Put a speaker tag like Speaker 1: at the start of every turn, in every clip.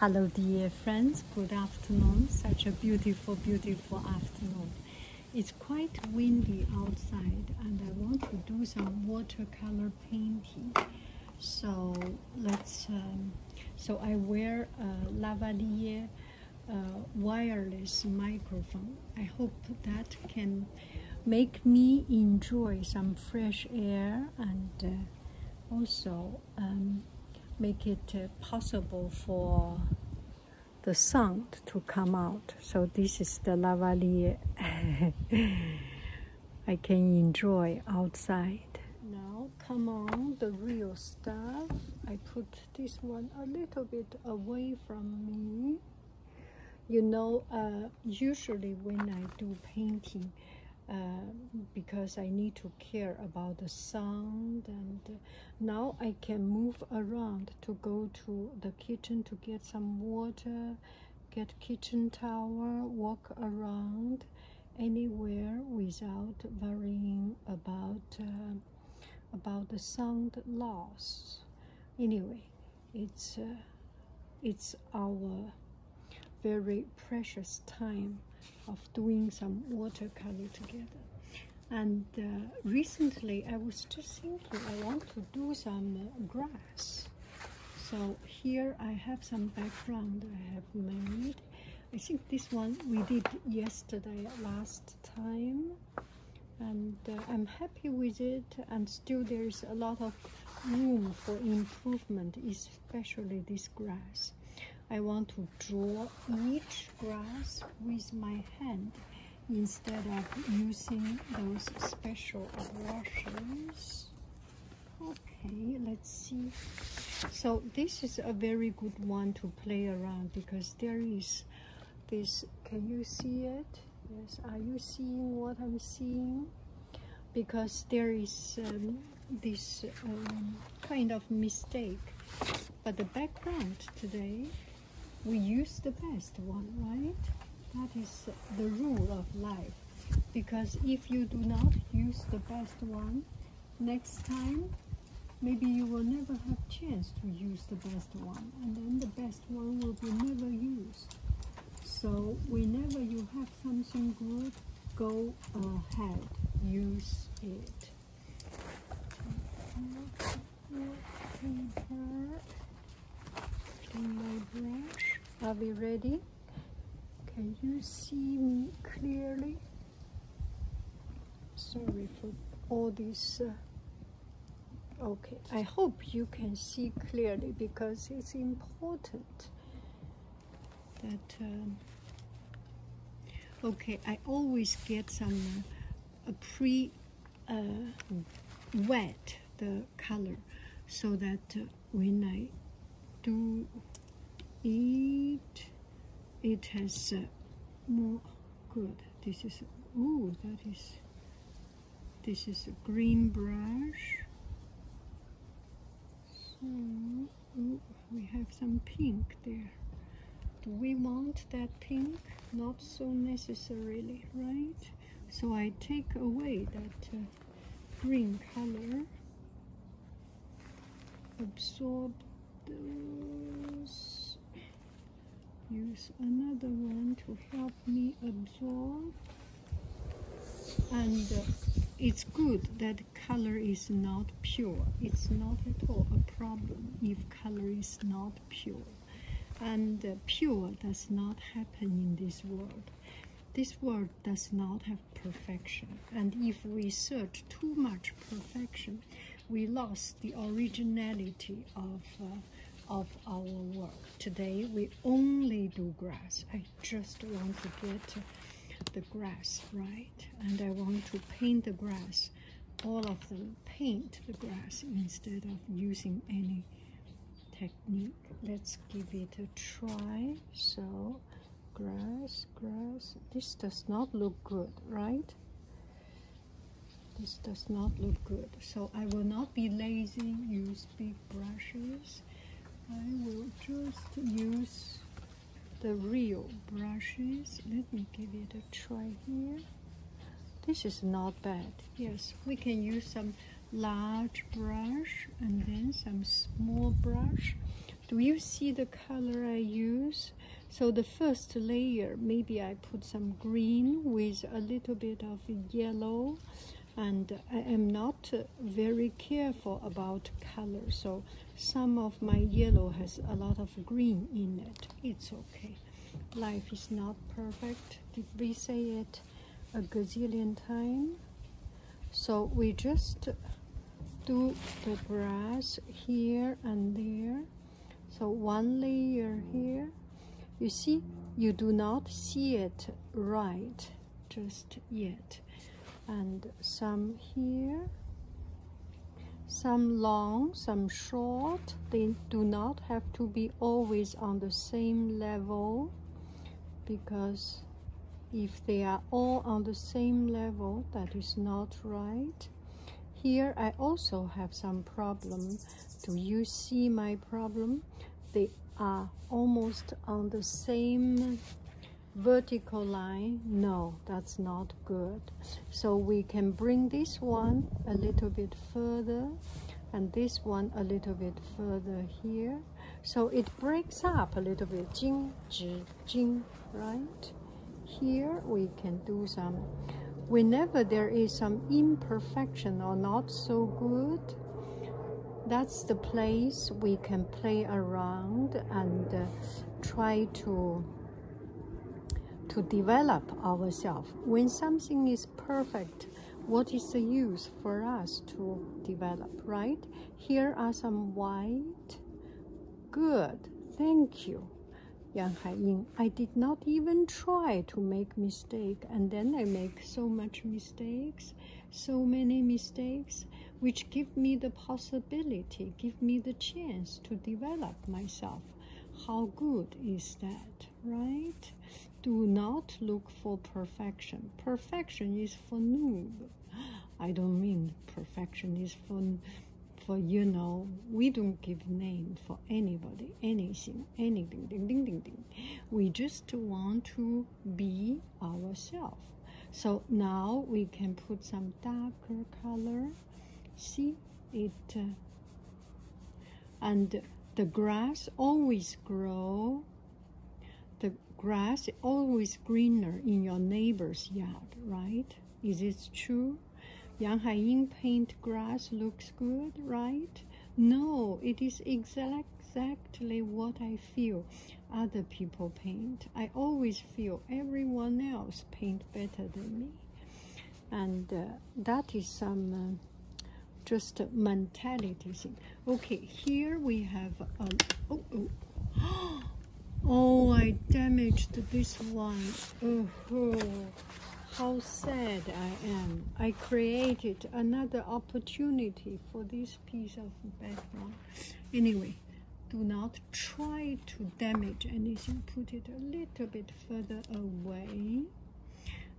Speaker 1: Hello, dear friends. Good afternoon. Such a beautiful, beautiful afternoon. It's quite windy outside, and I want to do some watercolor painting. So let's. Um, so I wear a lavalier uh, wireless microphone. I hope that can make me enjoy some fresh air and uh, also. Um, make it uh, possible for the sound to come out. So this is the lavalier I can enjoy outside. Now come on, the real stuff. I put this one a little bit away from me. You know, uh, usually when I do painting, because I need to care about the sound and uh, now I can move around to go to the kitchen to get some water get kitchen towel walk around anywhere without worrying about uh, about the sound loss. Anyway it's uh, it's our very precious time of doing some watercolor together. And uh, recently I was just thinking I want to do some uh, grass. So here I have some background I have made. I think this one we did yesterday last time and uh, I'm happy with it and still there's a lot of room for improvement especially this grass I want to draw each grass with my hand instead of using those special brushes. Okay, let's see. So this is a very good one to play around because there is this, can you see it? Yes, are you seeing what I'm seeing? Because there is um, this um, kind of mistake. But the background today we use the best one, right? That is the rule of life. Because if you do not use the best one, next time maybe you will never have chance to use the best one and then the best one will be never used. So whenever you have something good, go ahead, use it. my brush. Are we ready? Can you see me clearly? Sorry for all this. Uh, okay, I hope you can see clearly because it's important that. Um, okay, I always get some uh, pre uh, wet the color so that uh, when I do it it has uh, more good. This is oh that is this is a green brush. So ooh, we have some pink there. Do we want that pink? Not so necessarily right? So I take away that uh, green color. Absorb those use another one to help me absorb. And uh, it's good that color is not pure. It's not at all a problem if color is not pure. And uh, pure does not happen in this world. This world does not have perfection. And if we search too much perfection we lost the originality of uh, of our work. Today we only do grass. I just want to get the grass right and I want to paint the grass. All of them paint the grass instead of using any technique. Let's give it a try. So grass, grass. This does not look good, right? This does not look good. So I will not be lazy, use big brushes. I will just use the real brushes. Let me give it a try here. This is not bad. Yes, we can use some large brush and then some small brush Do you see the color I use? So the first layer, maybe I put some green with a little bit of yellow and I am not very careful about color. So some of my yellow has a lot of green in it. It's okay. Life is not perfect. Did we say it a gazillion times? So we just do the grass here and there. So one layer here. You see, you do not see it right just yet. And some here, some long, some short. They do not have to be always on the same level because if they are all on the same level, that is not right. Here I also have some problem. Do you see my problem? They are almost on the same vertical line. No, that's not good. So we can bring this one a little bit further and this one a little bit further here. So it breaks up a little bit. Jing, zhi, jing, right? here we can do some whenever there is some imperfection or not so good that's the place we can play around and uh, try to to develop ourselves when something is perfect what is the use for us to develop right here are some white good thank you Yang Haiying, I did not even try to make mistake, and then I make so much mistakes, so many mistakes, which give me the possibility, give me the chance to develop myself. How good is that, right? Do not look for perfection. Perfection is for noob. I don't mean perfection is for for you know we don't give name for anybody anything anything ding ding ding ding we just want to be ourselves so now we can put some darker color see it uh, and the grass always grow grass always greener in your neighbor's yard right is it true Yang Haiying paint grass looks good, right? No, it is exact, exactly what I feel other people paint. I always feel everyone else paint better than me. And uh, that is some uh, just mentality thing. Okay, here we have, a, oh, oh. oh, I damaged this one. Oh, oh how sad I am. I created another opportunity for this piece of background. Anyway, do not try to damage anything. Put it a little bit further away.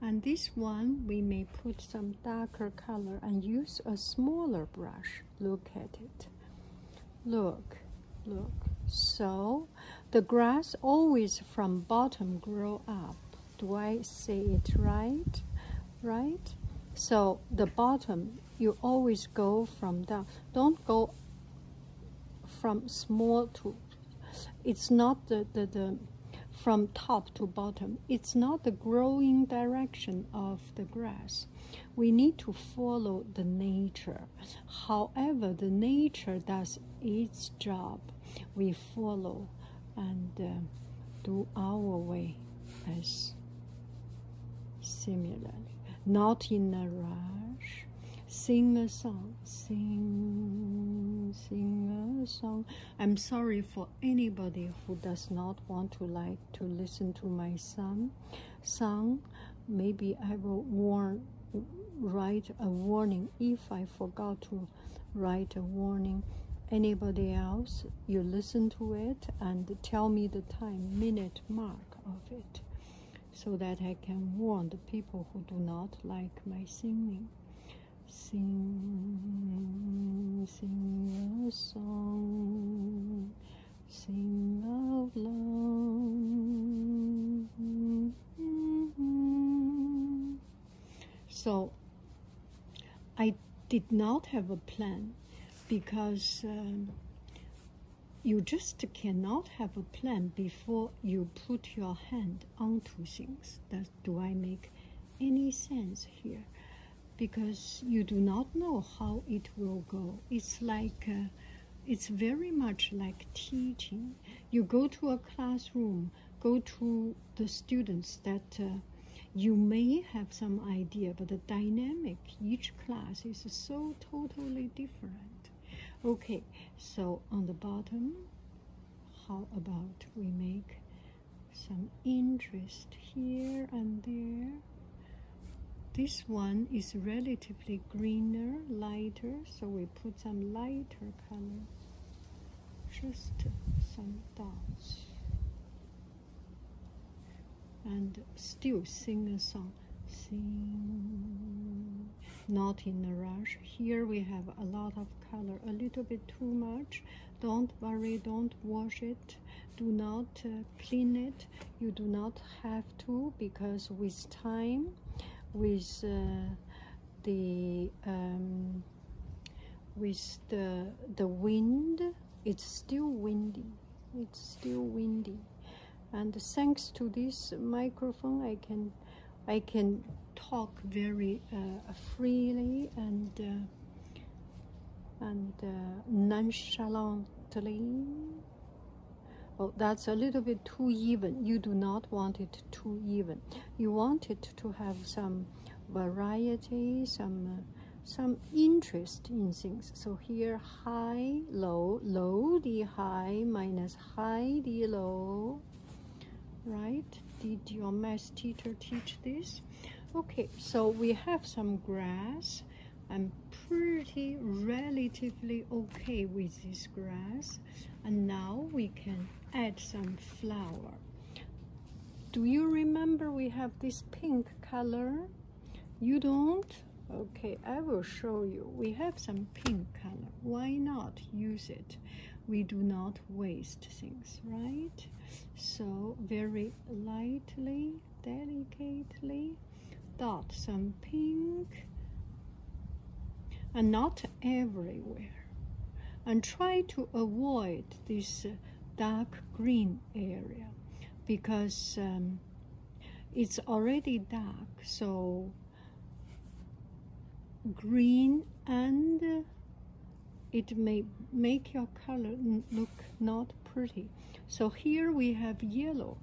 Speaker 1: And this one, we may put some darker color and use a smaller brush. Look at it. Look, look. So, the grass always from bottom grow up do I say it right? Right? So the bottom, you always go from down. Don't go from small to, it's not the, the, the from top to bottom. It's not the growing direction of the grass. We need to follow the nature. However, the nature does its job. We follow and uh, do our way as similarly, not in a rush. Sing a song, sing, sing a song. I'm sorry for anybody who does not want to like to listen to my song. Song, maybe I will warn, write a warning if I forgot to write a warning. Anybody else, you listen to it and tell me the time, minute mark of it so that I can warn the people who do not like my singing. Sing, sing a song, sing of love. So I did not have a plan because um, you just cannot have a plan before you put your hand onto things. That do I make any sense here? Because you do not know how it will go. It's like uh, it's very much like teaching. You go to a classroom, go to the students that uh, you may have some idea, but the dynamic, each class is so totally different. Okay, so on the bottom, how about we make some interest here and there? This one is relatively greener, lighter, so we put some lighter color. Just some dots. And still sing a song. Sing. Not in a rush. Here we have a lot of color, a little bit too much. Don't worry, don't wash it. Do not uh, clean it. You do not have to because with time with uh, the um, with the the wind it's still windy it's still windy and thanks to this microphone I can I can talk very uh, freely and uh, and uh, nonchalantly Well, that's a little bit too even. You do not want it too even. You want it to have some variety, some uh, some interest in things. So here, high, low, low, the high, minus high, the low. Right? Did your math teacher teach this? Okay, so we have some grass. I'm pretty relatively okay with this grass. And now we can add some flower. Do you remember we have this pink color? You don't? Okay, I will show you. We have some pink color. Why not use it? We do not waste things, right? So very lightly, delicately, dot some pink and not everywhere. And try to avoid this dark green area because um, it's already dark so green and it may make your color look not pretty so here we have yellow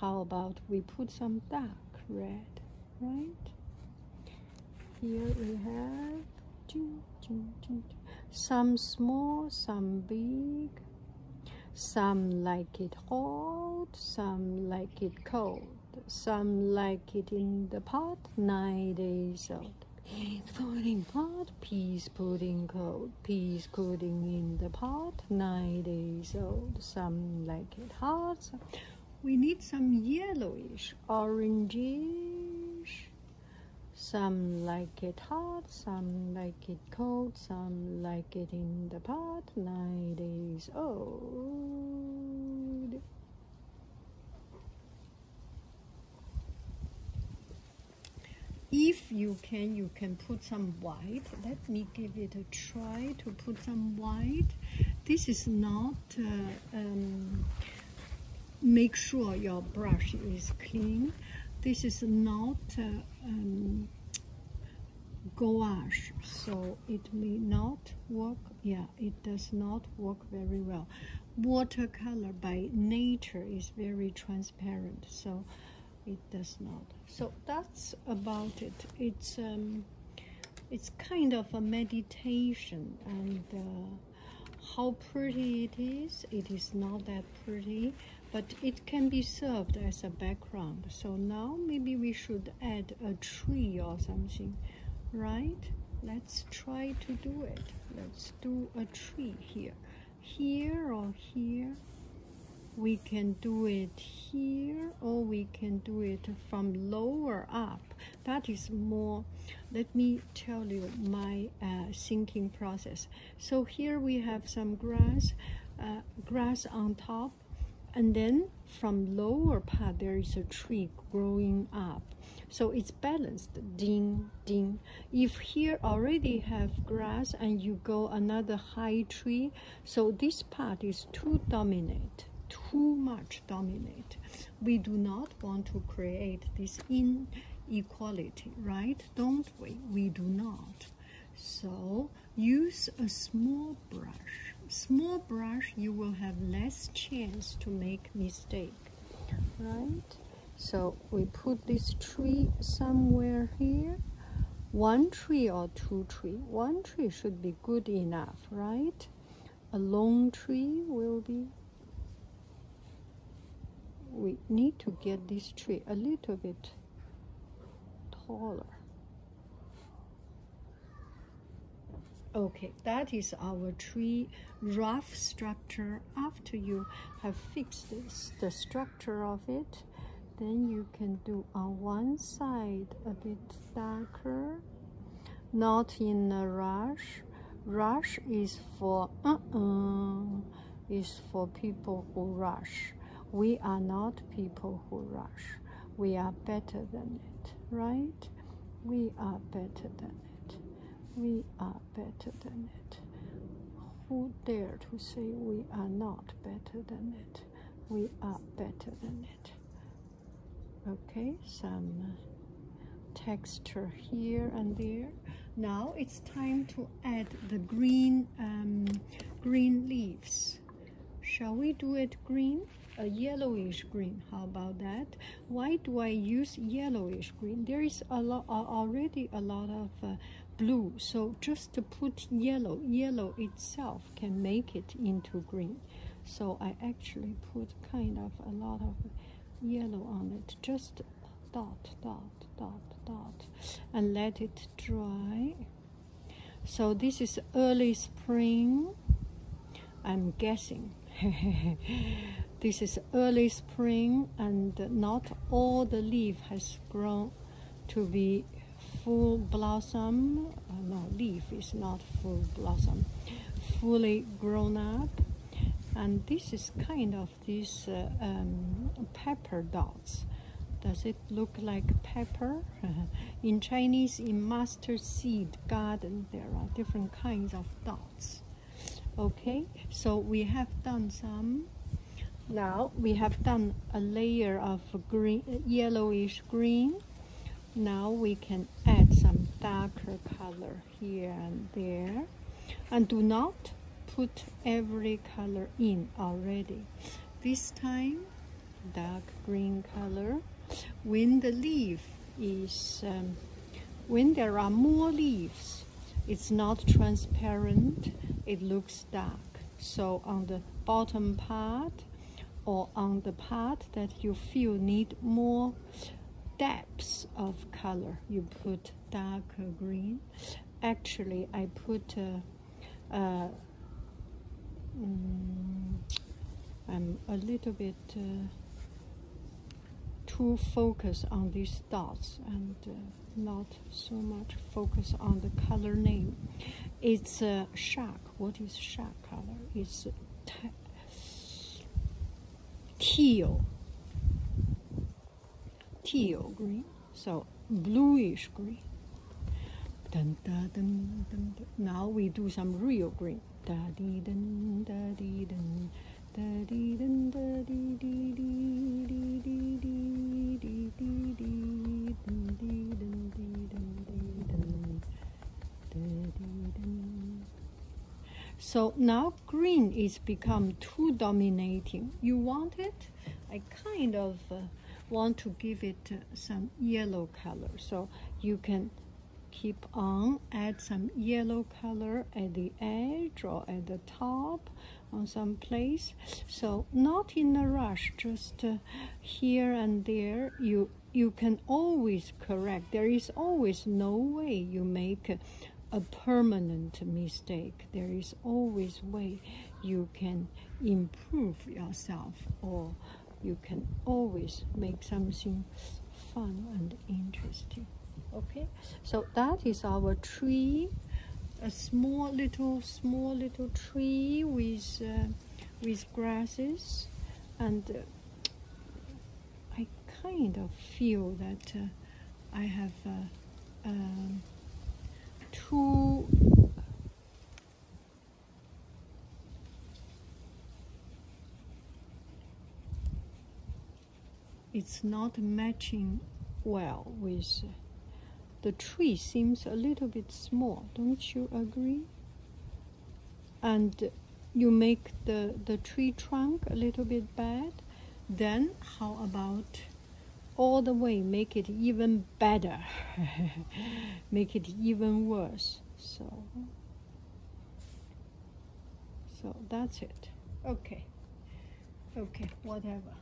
Speaker 1: how about we put some dark red right here we have some small some big some like it hot, some like it cold, some like it in the pot, nine days old. Peas pudding pot, peas pudding cold, peas pudding in the pot, nine days old. Some like it hot. Some... We need some yellowish, orangish, some like it hot, some like it cold, some like it in the pot, nine days old. If you can, you can put some white. Let me give it a try to put some white. This is not, uh, um, make sure your brush is clean this is not uh, um, gouache, so it may not work. Yeah, it does not work very well. Watercolor by nature is very transparent, so it does not. So that's about it. It's um, it's kind of a meditation, and uh, how pretty it is. It is not that pretty but it can be served as a background. So now maybe we should add a tree or something, right? Let's try to do it. Let's do a tree here. Here or here. We can do it here or we can do it from lower up. That is more, let me tell you my uh, thinking process. So here we have some grass, uh, grass on top and then from lower part there is a tree growing up. So it's balanced. Ding ding. If here already have grass and you go another high tree so this part is too dominant too much dominate we do not want to create this inequality right? Don't we? We do not. So use a small brush small brush you will have less chance to make mistake right? So we put this tree somewhere here. One tree or two tree. One tree should be good enough right? A long tree will be. We need to get this tree a little bit taller okay that is our tree rough structure. After you have fixed this, the structure of it then you can do on one side a bit darker not in a rush. Rush is for uh-uh is for people who rush. We are not people who rush. We are better than it right? We are better than it we are better than it. Who dare to say we are not better than it? We are better than it. Okay, some texture here and there. Now it's time to add the green um, green leaves. Shall we do it green? A yellowish green. How about that? Why do I use yellowish green? There is a lot already a lot of uh, blue. So just to put yellow yellow itself can make it into green. So I actually put kind of a lot of yellow on it. Just dot dot dot dot. And let it dry. So this is early spring. I'm guessing. This is early spring and not all the leaf has grown to be full blossom, uh, no, leaf is not full blossom, fully grown up. And this is kind of these uh, um, pepper dots. Does it look like pepper? in Chinese, in mustard seed garden, there are different kinds of dots. Okay, so we have done some. Now we have done a layer of green, yellowish green now we can add some darker color here and there. And do not put every color in already. This time dark green color. When the leaf is um, when there are more leaves it's not transparent it looks dark. So on the bottom part or on the part that you feel need more depths of color. You put darker green. Actually I put mm, I'm a little bit uh, too focused on these dots and uh, not so much focus on the color name. It's a shark. What is shark color? It's teal teal green, so bluish green. Dun, dun, dun. Now we do some real green. Da dee dun, da dee dun, da dee dun, da dee dee dee. So now green is become too dominating. You want it? I kind of uh, want to give it some yellow color. So you can keep on add some yellow color at the edge or at the top on some place. So not in a rush just uh, here and there. You you can always correct. There is always no way you make a, a permanent mistake. There is always way you can improve yourself or you can always make something fun and interesting okay? So that is our tree a small little small little tree with uh, with grasses. And uh, I kind of feel that uh, I have uh, um, two it's not matching well with uh, the tree seems a little bit small don't you agree? And you make the the tree trunk a little bit bad? Then how about all the way make it even better? Make it even worse so. So that's it. Okay. Okay whatever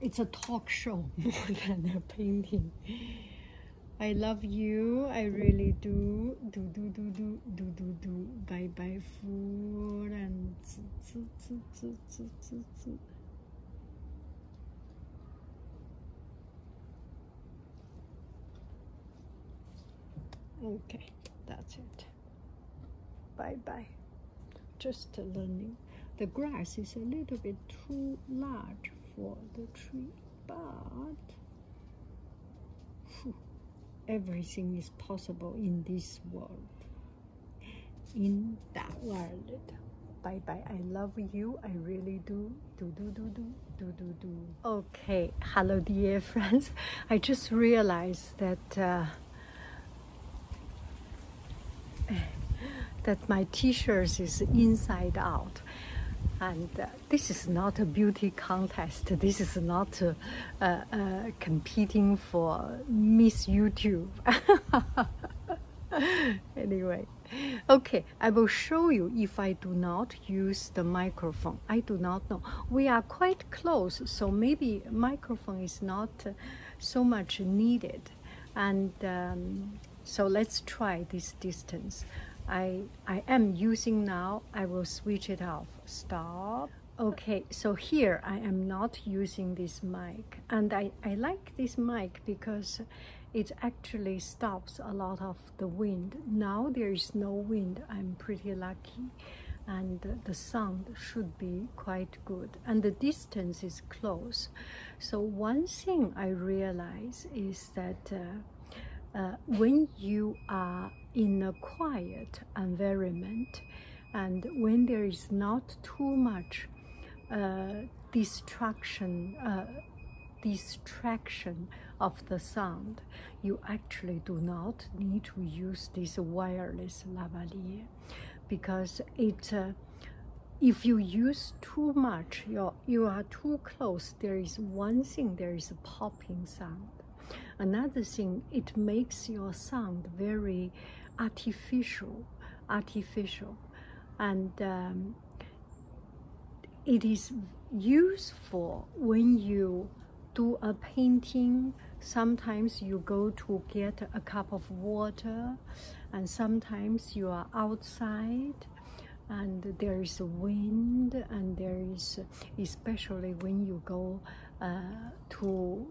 Speaker 1: it's a talk show more than a painting I love you. I really do. Do do do do do do do. Bye bye food and. Okay, that's it. Bye bye. Just learning. The grass is a little bit too large for the tree, but everything is possible in this world. In that world. Bye bye. I love you. I really do. Do do do do do do do. Okay. Hello, dear friends. I just realized that. Uh, that my t-shirt is inside out and uh, this is not a beauty contest. This is not uh, uh, competing for miss youtube. Anyway okay i will show you if i do not use the microphone. I do not know. We are quite close so maybe microphone is not so much needed. And um, so let's try this distance. I, I am using now, I will switch it off. Stop. Okay, so here I am not using this mic. And I, I like this mic because it actually stops a lot of the wind. Now there is no wind. I'm pretty lucky. And the sound should be quite good. And the distance is close. So one thing I realize is that uh, uh, when you are in a quiet environment and when there is not too much uh, distraction, uh, distraction of the sound, you actually do not need to use this wireless lavalier because it uh, if you use too much, you you are too close. There is one thing. There is a popping sound, Another thing, it makes your sound very artificial, artificial, and um, it is useful when you do a painting. Sometimes you go to get a cup of water, and sometimes you are outside and there is a wind and there is especially when you go uh, to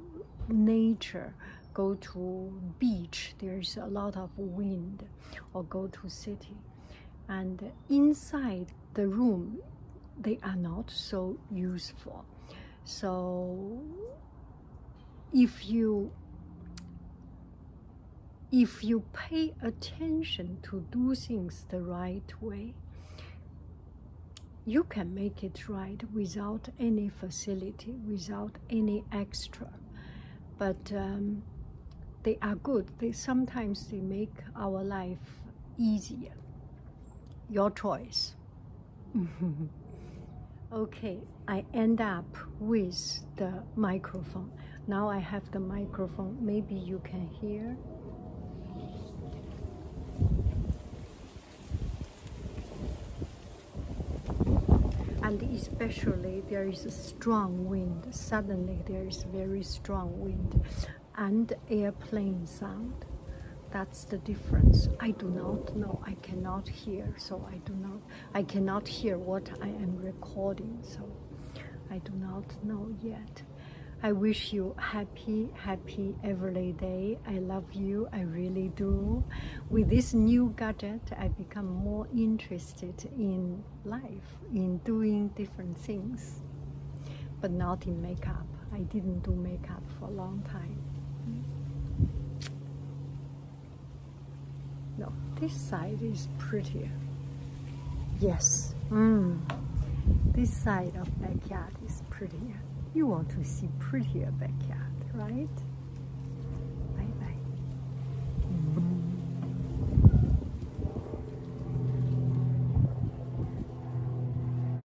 Speaker 1: nature. Go to beach there's a lot of wind or go to city. And inside the room they are not so useful. So if you if you pay attention to do things the right way you can make it right without any facility without any extra but um, they are good. They sometimes they make our life easier. Your choice. okay, I end up with the microphone. Now I have the microphone. Maybe you can hear. And especially there is a strong wind. Suddenly there is very strong wind and airplane sound. That's the difference. I do not know. I cannot hear. So i do not i cannot hear what i am recording. So i do not know yet I wish you happy, happy every day. I love you, I really do. With this new gadget, I become more interested in life, in doing different things. but not in makeup. I didn't do makeup for a long time. No, this side is prettier. Yes. Mm. This side of backyard is prettier. You want to see prettier backyard, right?